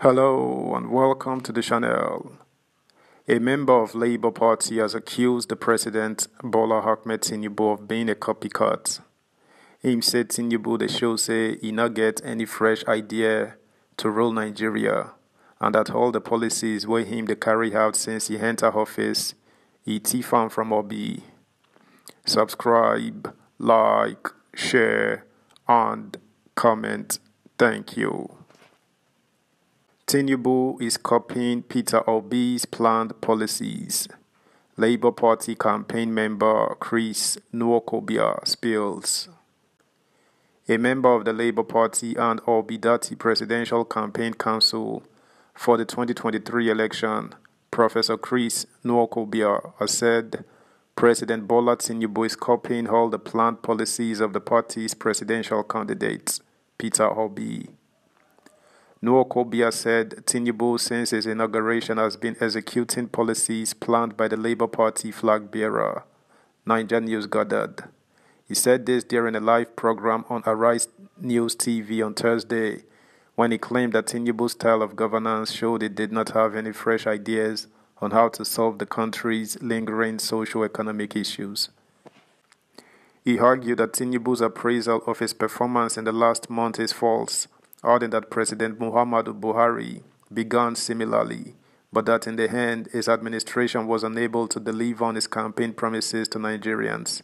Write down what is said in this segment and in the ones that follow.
Hello and welcome to the channel. A member of Labour Party has accused the President Bola Ahmed Tinubu of being a copycat. Him said Tinubu the show say he not get any fresh idea to rule Nigeria and that all the policies where him they carry out since he enter office he tifan from Obi. Subscribe, like, share and comment. Thank you. Tinubu is copying Peter Obi's planned policies. Labour Party campaign member Chris Nwokobia spills. A member of the Labour Party and Obi-Datti Presidential Campaign Council for the 2023 election, Professor Chris Nwokobia has said President Bola Tinubu is copying all the planned policies of the party's presidential candidate, Peter Obi. Nwokobia said Tinubu, since his inauguration, has been executing policies planned by the Labour Party flag bearer. Naija News gathered. He said this during a live program on Arise News TV on Thursday, when he claimed that Tinubu's style of governance showed it did not have any fresh ideas on how to solve the country's lingering socio-economic issues. He argued that Tinubu's appraisal of his performance in the last month is false adding that President Muhammadu Buhari began similarly, but that in the end his administration was unable to deliver on his campaign promises to Nigerians.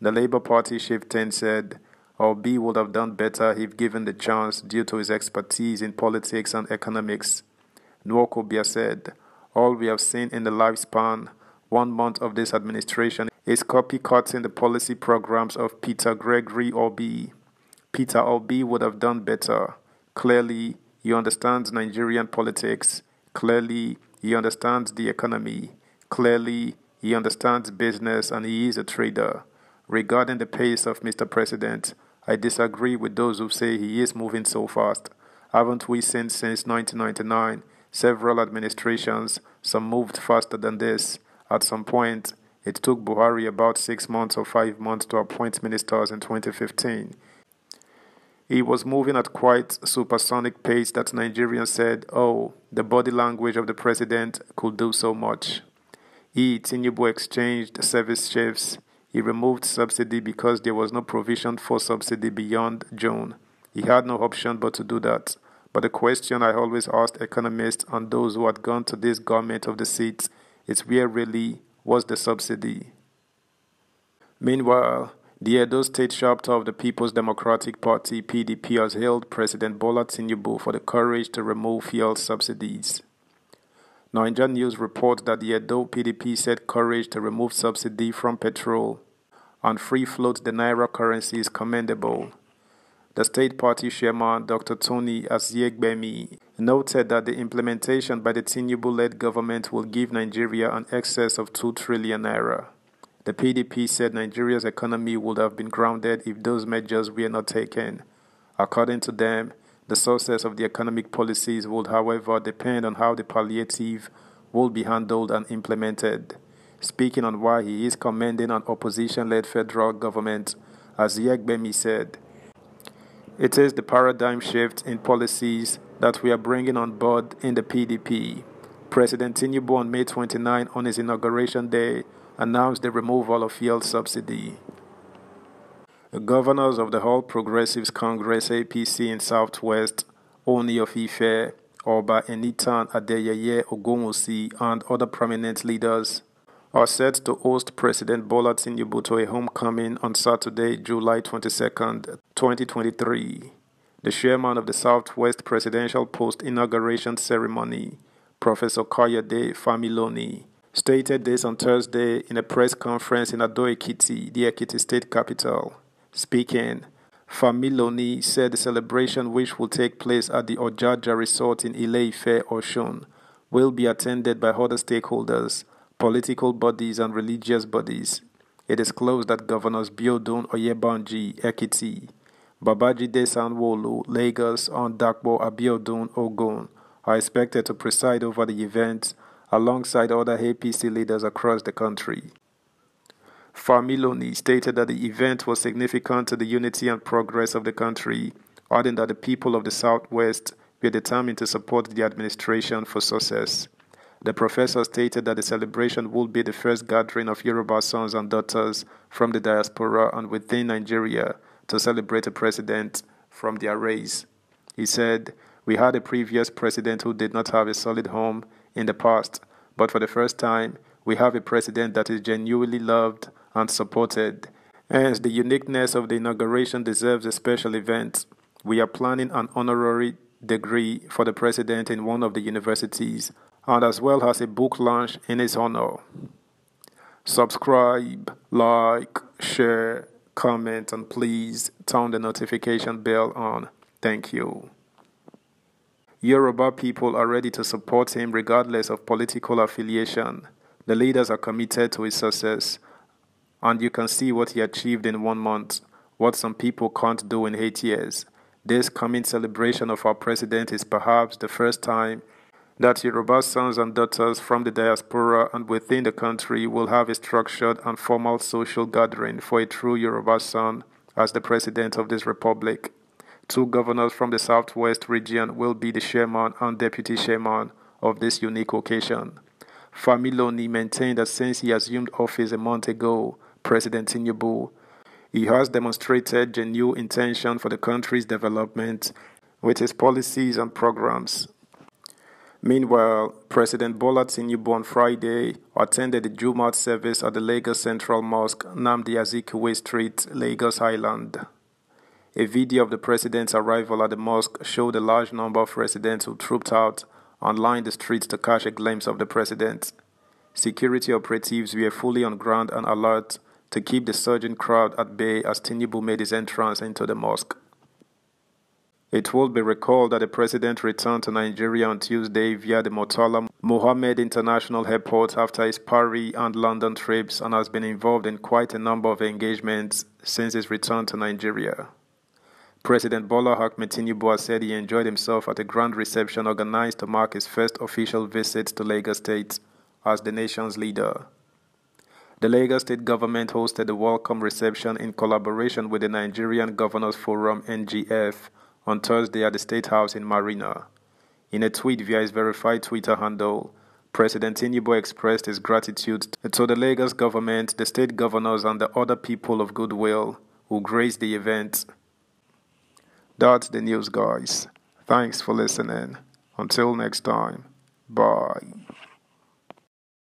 The Labour Party chieftain said, Obi would have done better if given the chance due to his expertise in politics and economics. Nwokobia said, All we have seen in the lifespan, one month of this administration, is copycatting the policy programs of Peter Gregory Obi. Peter Obi would have done better. Clearly, he understands Nigerian politics. Clearly, he understands the economy. Clearly, he understands business and he is a trader. Regarding the pace of Mr. President, I disagree with those who say he is moving so fast. Haven't we seen since 1999 several administrations, some moved faster than this? At some point, it took Buhari about six months or five months to appoint ministers in 2015. He was moving at quite supersonic pace that Nigerians said, oh, the body language of the president could do so much. He, Tinubu, exchanged service chiefs. He removed subsidy because there was no provision for subsidy beyond June. He had no option but to do that. But the question I always asked economists and those who had gone to this government of the seats is where really was the subsidy? Meanwhile, the Edo State chapter of the People's Democratic Party (PDP) has hailed President Bola Tinubu for the courage to remove fuel subsidies. Naija News reports that the Edo PDP said courage to remove subsidy from petrol and free float the naira currency is commendable. The state party chairman, Dr. Tony Aziegbemi, noted that the implementation by the Tinubu-led government will give Nigeria an excess of 2 trillion naira. The PDP said Nigeria's economy would have been grounded if those measures were not taken. According to them, the success of the economic policies would, however, depend on how the palliative will be handled and implemented. Speaking on why he is commending an opposition led federal government, Aziegbemi said, it is the paradigm shift in policies that we are bringing on board in the PDP. President Tinubu on May 29 on his inauguration day announced the removal of fuel subsidy. The governors of the All Progressives Congress APC in Southwest, Oni of Ife, Oba Enitan Adeyeye Ogunwusi, and other prominent leaders are set to host President Bola Tinubu to a homecoming on Saturday, July 22, 2023. The chairman of the Southwest Presidential Post Inauguration Ceremony, Professor Kayode Familoni, stated this on Thursday in a press conference in Ado-Ekiti, the Ekiti state capital. Speaking, Familoni said the celebration, which will take place at the Ojaja Resort in Ile-Ife, Osun, will be attended by other stakeholders, political bodies, and religious bodies. It is close that Governors Biodun Oyebanji, Ekiti, Babajide Sanwo-Olu, Lagos, and Dapo Abiodun, Ogun, are expected to preside over the event alongside other APC leaders across the country. Familoni stated that the event was significant to the unity and progress of the country, adding that the people of the Southwest were determined to support the administration for success. The professor stated that the celebration would be the first gathering of Yoruba sons and daughters from the diaspora and within Nigeria to celebrate a president from their race. He said, We had a previous president who did not have a solid home in the past, but for the first time, we have a president that is genuinely loved and supported. Hence, the uniqueness of the inauguration deserves a special event. We are planning an honorary degree for the president in one of the universities and as well as a book launch in his honor. Subscribe, like, share, comment, and please turn the notification bell on. Thank you. Yoruba people are ready to support him regardless of political affiliation. The leaders are committed to his success, and you can see what he achieved in one month, what some people can't do in eight years. This coming celebration of our president is perhaps the first time that Yoruba sons and daughters from the diaspora and within the country will have a structured and formal social gathering for a true Yoruba son as the president of this republic. Two governors from the southwest region will be the chairman and deputy chairman of this unique occasion. Familoni maintained that since he assumed office a month ago, President Tinubu, he has demonstrated genuine intention for the country's development with his policies and programs. Meanwhile, President Bola Tinubu on Friday attended the Jumat service at the Lagos Central Mosque, Nnamdi Azikiwe Street, Lagos Island. A video of the president's arrival at the mosque showed a large number of residents who trooped out and lined the streets to catch a glimpse of the president. Security operatives were fully on ground and alert to keep the surging crowd at bay as Tinubu made his entrance into the mosque. It will be recalled that the president returned to Nigeria on Tuesday via the Murtala Mohammed International Airport after his Paris and London trips and has been involved in quite a number of engagements since his return to Nigeria. President Bola Ahmed Tinubu said he enjoyed himself at a grand reception organized to mark his first official visit to Lagos State as the nation's leader. The Lagos State government hosted a welcome reception in collaboration with the Nigerian Governors Forum NGF on Thursday at the State House in Marina. In a tweet via his verified Twitter handle, President Tinubu expressed his gratitude to the Lagos government, the state governors, and the other people of goodwill who graced the event. That's the news, guys. Thanks for listening. Until next time, bye.